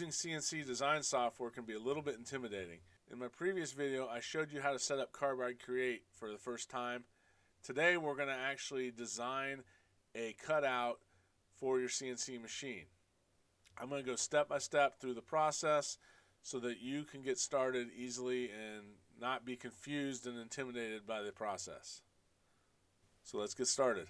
Using CNC design software can be a little bit intimidating. In my previous video, I showed you how to set up Carbide Create for the first time. Today, we're going to actually design a cutout for your CNC machine. I'm going to go step by step through the process so that you can get started easily and not be confused and intimidated by the process. So let's get started.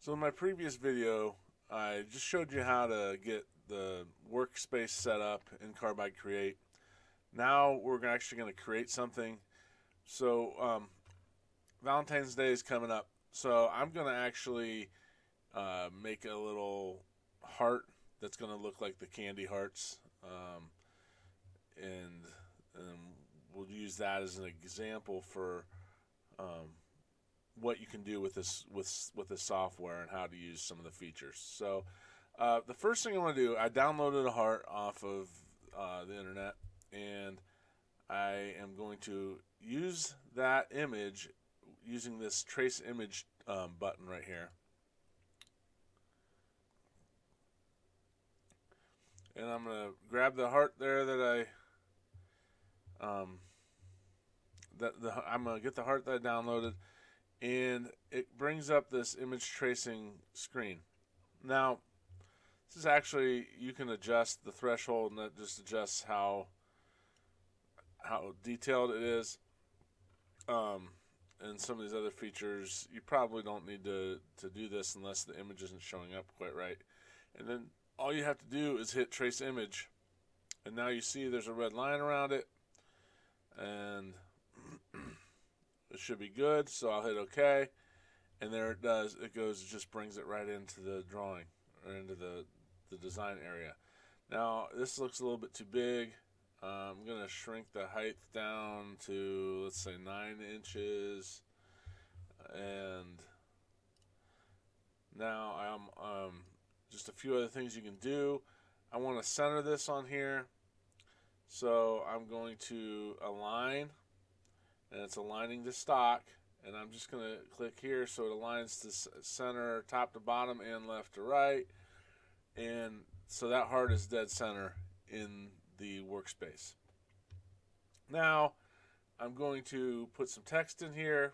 So in my previous video, I just showed you how to get the workspace set up in Carbide Create. Now we're actually going to create something. So um, Valentine's Day is coming up, so I'm going to actually uh, make a little heart that's going to look like the candy hearts, um, and, and we'll use that as an example for um, what you can do with this with with this software and how to use some of the features. So uh, the first thing I want to do, I downloaded a heart off of uh, the internet, and I am going to use that image using this trace image um, button right here. And I'm going to grab the heart there that I um, that the I'm going to get the heart that I downloaded and it brings up this image tracing screen. Now, this is actually you can adjust the threshold and that just adjusts how how detailed it is. Um, and some of these other features, you probably don't need to, to do this unless the image isn't showing up quite right. And then all you have to do is hit trace image. And now you see there's a red line around it. And it should be good. So I'll hit OK. And there it does. It goes, it just brings it right into the drawing or into the, the design area. Now, this looks a little bit too big. Uh, I'm going to shrink the height down to, let's say, 9 inches. And now I'm um, just a few other things you can do. I want to center this on here. So I'm going to align, and it's aligning the stock. And I'm just going to click here so it aligns the center top to bottom and left to right. And so that heart is dead center in the workspace. Now, I'm going to put some text in here.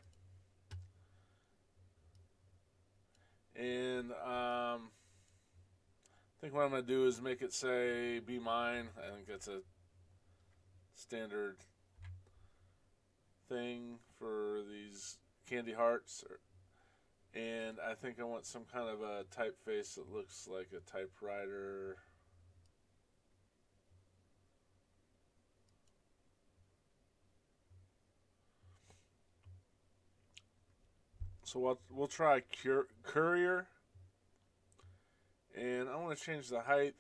And um, I think what I'm going to do is make it say, be mine. I think that's a standard thing for these candy hearts. And I think I want some kind of a typeface that looks like a typewriter. So we'll, we'll try cur courier. And I want to change the height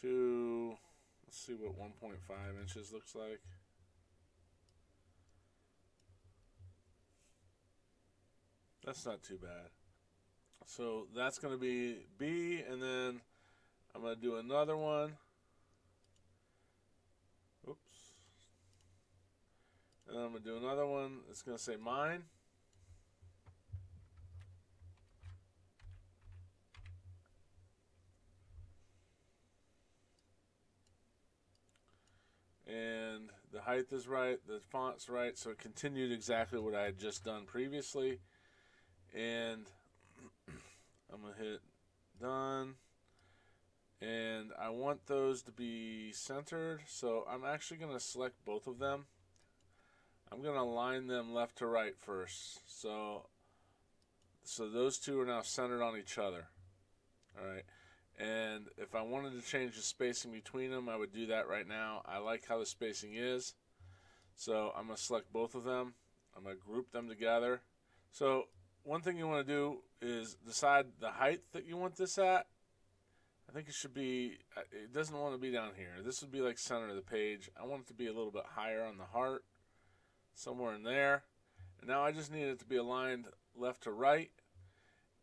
to, let's see what 1.5 inches looks like. That's not too bad. So that's going to be B, and then I'm going to do another one. Oops. And then I'm going to do another one. It's going to say mine. And the height is right, the font's right, so it continued exactly what I had just done previously. And I'm to hit done and I want those to be centered so I'm actually to select both of them I'm to align them left to right first. So, so those two are now centered on each other. All right. And if I wanted to change the spacing between them, I would do that right now. I like how the spacing is. So I'm to select both of them. I'm to group them together. So one thing you want to do is decide the height that you want this at. I think it should be, uh, it doesn't want to be down here. This would be like center of the page. I want it to be a little bit higher on the heart somewhere in there. And now I just need it to be aligned left to right.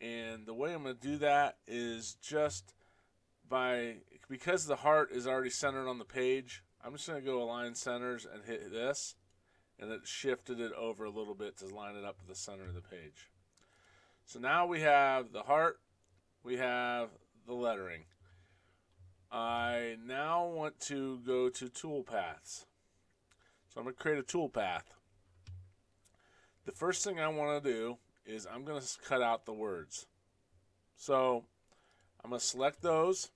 And the way I'm going to do that is just by because the heart is already centered on the page, I'm just going to go align centers and hit this, and it shifted it over a little bit to line it up with the center of the page. So now we have the heart, we have the lettering. I now want to go to toolpaths. So I'm going to create a toolpath. The first thing I want to do is I'm going to cut out the words. So I'm going to select those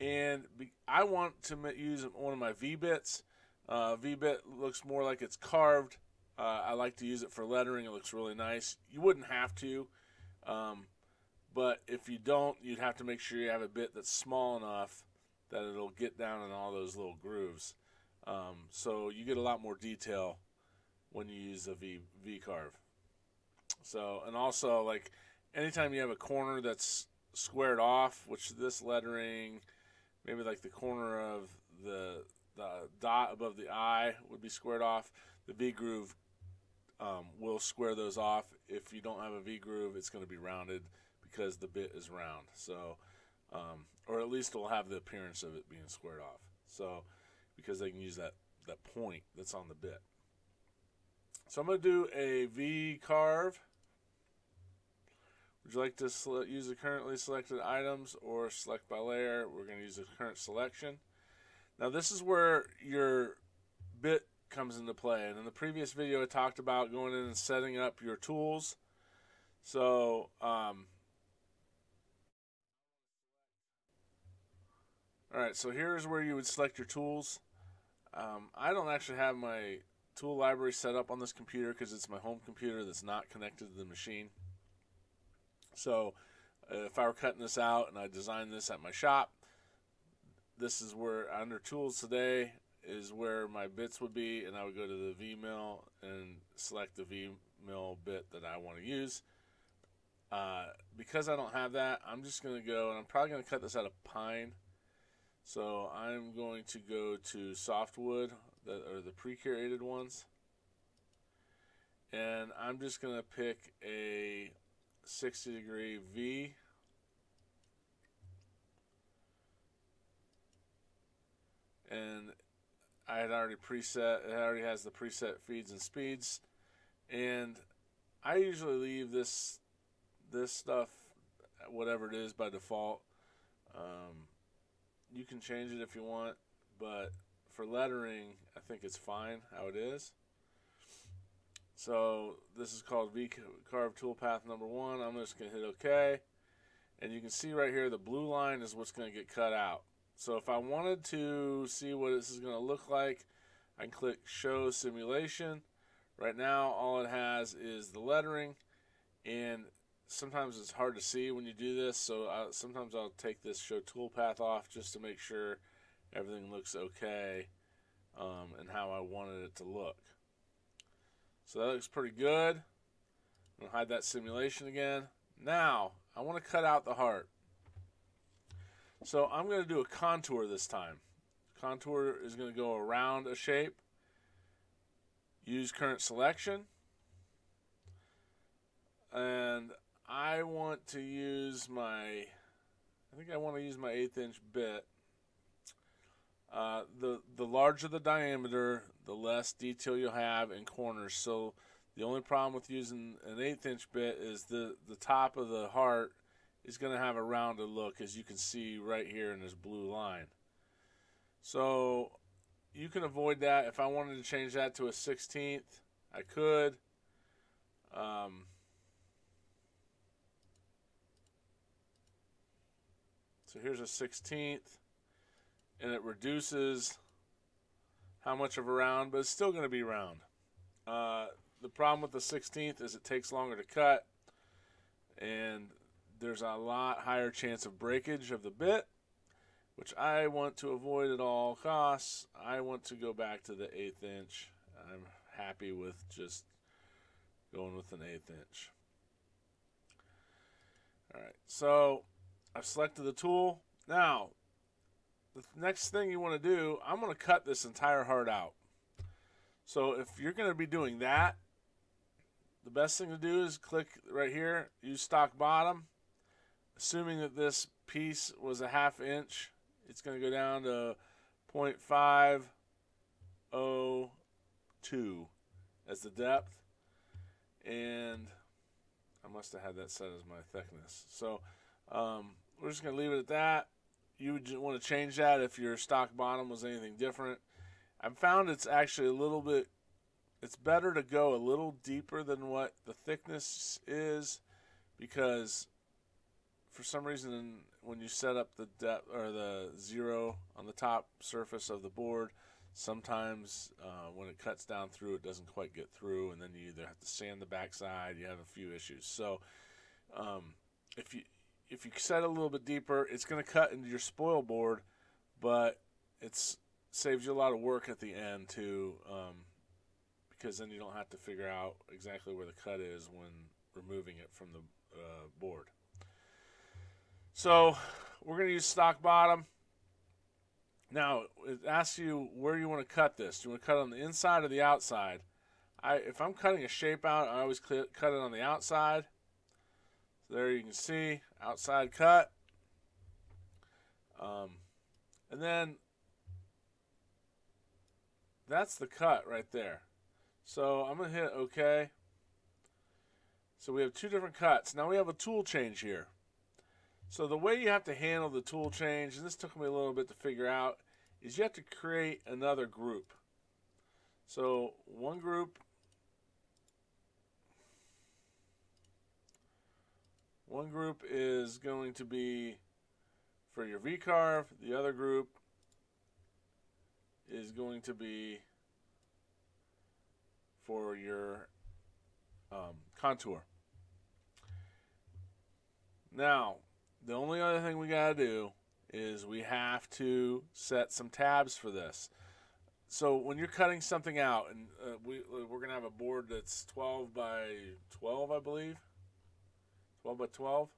and I want to use one of my V-bits. Uh, V-bit looks more like it's carved. Uh, I like to use it for lettering. It looks really nice. You wouldn't have to, um, but if you don't, you'd have to make sure you have a bit that's small enough that it'll get down in all those little grooves. Um, so you get a lot more detail when you use a V V carve. So and also like anytime you have a corner that's squared off, which this lettering maybe like the corner of the the dot above the eye would be squared off. The V groove um, will square those off. If you don't have a V groove, it's going to be rounded because the bit is round. So, um, or at least it'll have the appearance of it being squared off. So, because they can use that that point that's on the bit. So I'm going to do a V carve. Would you like to use the currently selected items or select by layer? We're going to use the current selection. Now this is where your bit comes into play. And in the previous video I talked about going in and setting up your tools. So um, Alright, so here's where you would select your tools. Um, I don't actually have my tool library set up on this computer because it's my home computer that's not connected to the machine. So if I were cutting this out and I designed this at my shop, this is where under tools today is where my bits would be and I would go to the V-mill and select the V-mill bit that I want to use. Uh, because I don't have that, I'm just going to go and I'm probably going to cut this out of pine. So I'm going to go to softwood, that are the pre-curated ones. And I'm just going to pick a 60 degree V. And I had already preset, it already has the preset feeds and speeds. And I usually leave this this stuff, whatever it is by default. Um, you can change it if you want, but for lettering, I think it's fine how it is. So this is called V-carve toolpath number one. I'm just to hit OK. And you can see right here the blue line is what's going to get cut out. So if I wanted to see what this is going to look like, I can click Show Simulation. Right now all it has is the lettering and sometimes it's hard to see when you do this so I, sometimes I'll take this Show Toolpath off just to make sure everything looks okay um, and how I wanted it to look. So that looks pretty good. I'm to hide that simulation again. Now, I want to cut out the heart. So I'm going to do a contour this time. Contour is going to go around a shape. Use current selection. And I want to use my, I think I want to use my eighth inch bit. Uh, the the larger the diameter, the less detail you'll have in corners. So the only problem with using an eighth inch bit is the the top of the heart is going to have a rounded look, as you can see right here in this blue line. So you can avoid that. If I wanted to change that to a 16th, I could. Um, so here's a 16th and it reduces how much of a round, but it's still going to be round. Uh, the problem with the 16th is it takes longer to cut, and there's a lot higher chance of breakage of the bit, which I want to avoid at all costs. I want to go back to the eighth inch. I'm happy with just going with an eighth inch. All right, so I've selected the tool. Now, the next thing you want to do, I'm going to cut this entire heart out. So if you're going to be doing that, the best thing to do is click right here, use stock bottom, assuming that this piece was a half inch, it's going to go down to 0.502 as the depth. And I must have had that set as my thickness. So um, we're just going to leave it at that. You would want to change that if your stock bottom was anything different. I've found it's actually a little bit, it's better to go a little deeper than what the thickness is because for some reason when you set up the depth or the zero on the top surface of the board, sometimes uh, when it cuts down through, it doesn't quite get through, and then you either have to sand the backside. You have a few issues. So um, if you if you set a little bit deeper, it's going to cut into your spoil board, but it's saves you a lot of work at the end too, um, because then you don't have to figure out exactly where the cut is when removing it from the uh, board. So we're going to use stock bottom. Now, it asks you where you want to cut this. Do you want to cut on the inside or the outside? I, if I'm cutting a shape out, I always cut it on the outside. So there you can see, outside cut. Um, and then that's the cut right there. So I'm going to hit OK. So we have two different cuts. Now we have a tool change here. So the way you have to handle the tool change, and this took me a little bit to figure out, is you have to create another group. So one group one group is going to be for your V-carve, the other group is going to be for your um, contour. Now, the only other thing we got to do is we have to set some tabs for this. So when you're cutting something out, and uh, we uh, we're gonna have a board that's 12 by 12, I believe, 12 by 12.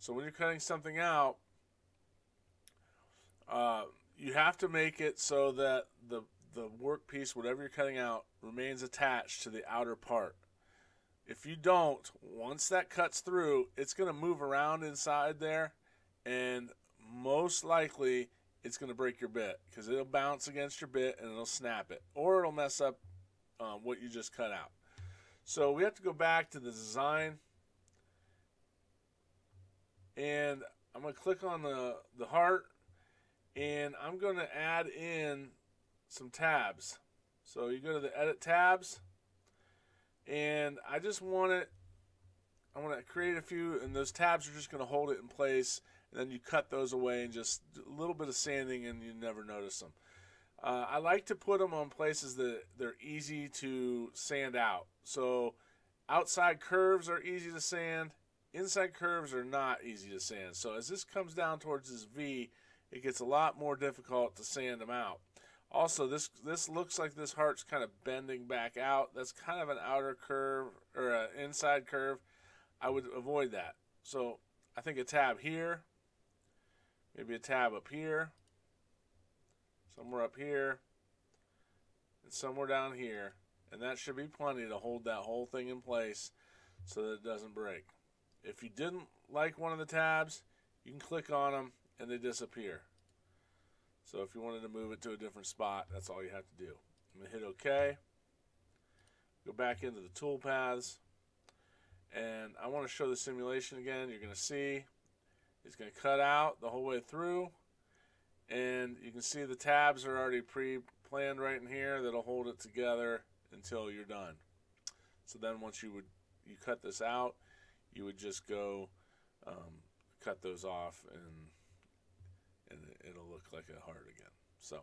So when you're cutting something out, uh, you have to make it so that the the workpiece, whatever you're cutting out, remains attached to the outer part. If you don't, once that cuts through, it's going to move around inside there, and most likely it's going to break your bit because it'll bounce against your bit and it'll snap it, or it'll mess up um, what you just cut out. So we have to go back to the design, and I'm going to click on the, the heart, and I'm going to add in some tabs. So you go to the edit tabs and I just want it. I want to create a few, and those tabs are just going to hold it in place. And then you cut those away and just a little bit of sanding, and you never notice them. Uh, I like to put them on places that they're easy to sand out. So outside curves are easy to sand. Inside curves are not easy to sand. So as this comes down towards this V, it gets a lot more difficult to sand them out. Also, this this looks like this heart's kind of bending back out. That's kind of an outer curve or an inside curve. I would avoid that. So I think a tab here, maybe a tab up here, somewhere up here, and somewhere down here. And that should be plenty to hold that whole thing in place so that it doesn't break. If you didn't like one of the tabs, you can click on them and they disappear. So if you wanted to move it to a different spot, that's all you have to do. I'm going to hit OK. Go back into the tool paths. And I want to show the simulation again. You're going to see it's going to cut out the whole way through. And you can see the tabs are already pre-planned right in here that'll hold it together until you're done. So then once you would you cut this out, you would just go um, cut those off and and it'll look like a heart again. So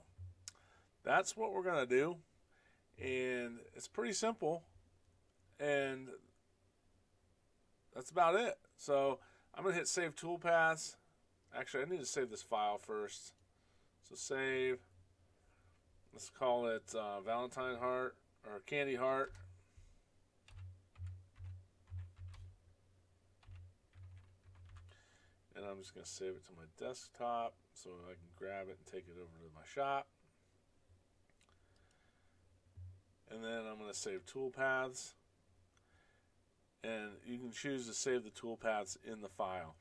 that's what we're going to do. And it's pretty simple. And that's about it. So I'm going to hit Save Toolpaths. Actually, I need to save this file first. So save. Let's call it uh, Valentine Heart or Candy Heart. and I'm just going to save it to my desktop so I can grab it and take it over to my shop. And then I'm going to save toolpaths. And you can choose to save the toolpaths in the file.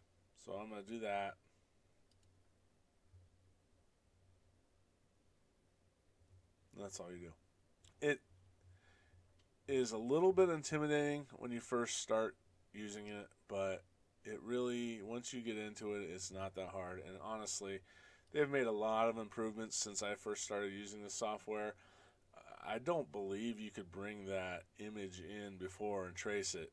So I'm going to do that. That's all you do. It is a little bit intimidating when you first start using it, but it really once you get into it, it's not that hard. And honestly, they've made a lot of improvements since I first started using the software. I don't believe you could bring that image in before and trace it.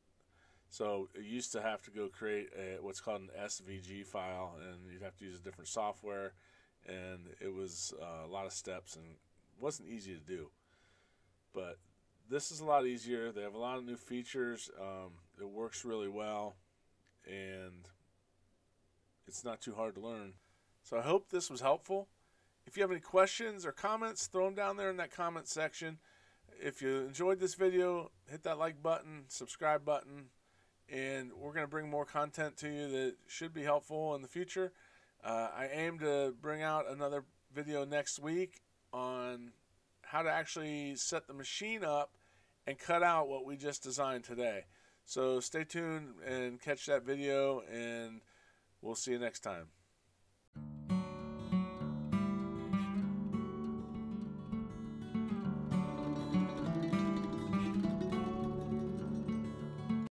So you used to have to go create a, what's called an SVG file, and you'd have to use a different software, and it was uh, a lot of steps and wasn't easy to do. But this is a lot easier. They have a lot of new features. Um, it works really well, and it's not too hard to learn. So I hope this was helpful. If you have any questions or comments, throw them down there in that comment section. If you enjoyed this video, hit that like button, subscribe button, and we're going to bring more content to you that should be helpful in the future. Uh, I aim to bring out another video next week on how to actually set the machine up and cut out what we just designed today. So stay tuned and catch that video, and we'll see you next time.